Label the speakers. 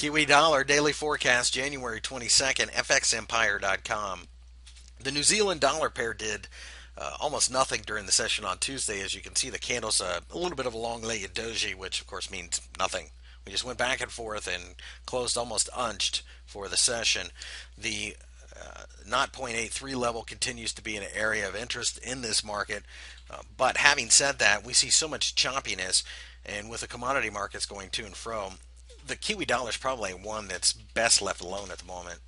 Speaker 1: Kiwi dollar daily forecast January 22nd, fxempire.com. The New Zealand dollar pair did uh, almost nothing during the session on Tuesday. As you can see, the candle's a, a little bit of a long legged doji, which of course means nothing. We just went back and forth and closed almost unched for the session. The uh, 0.83 level continues to be an area of interest in this market. Uh, but having said that, we see so much choppiness, and with the commodity markets going to and fro, the Kiwi dollar is probably one that's best left alone at the moment.